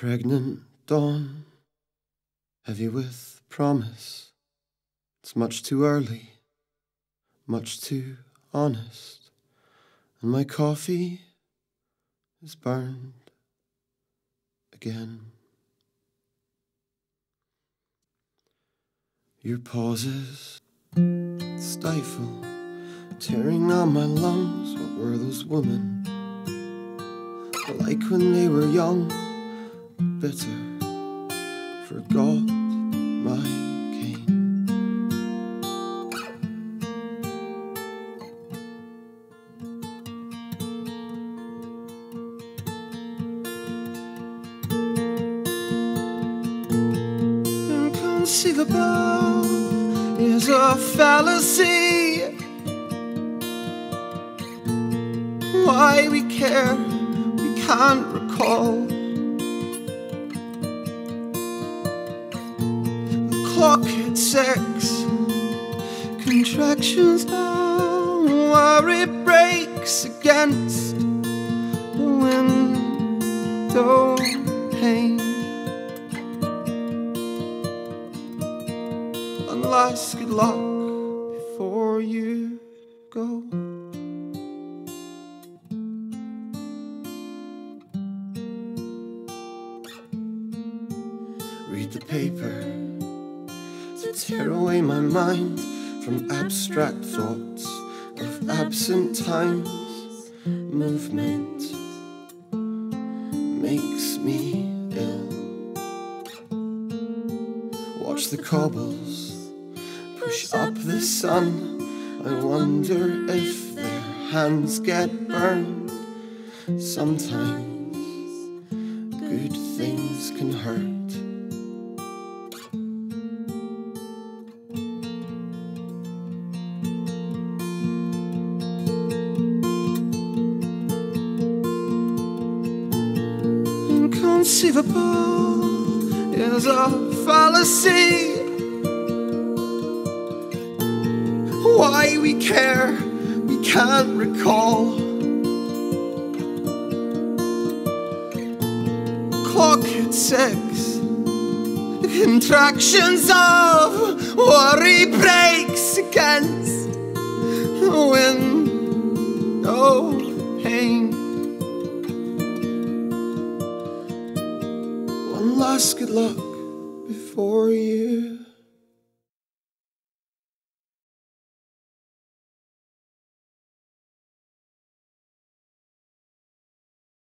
pregnant dawn, heavy with promise. It's much too early, much too honest, and my coffee is burned again. Your pauses stifle, tearing on my lungs. What were those women like when they were young? Bitter, forgot my cane. Inconceivable is a fallacy. Why we care, we can't recall. Six, contractions now, worry breaks against the window pane. Last good luck before you go. Read the paper tear away my mind from abstract thoughts of absent times. Movement makes me ill. Watch the cobbles push up the sun. I wonder if their hands get burned. Sometimes good things can hurt. Inconceivable is a fallacy. Why we care, we can't recall. Clock hit six. Contractions of worry breaks against the window pane. basket luck before you.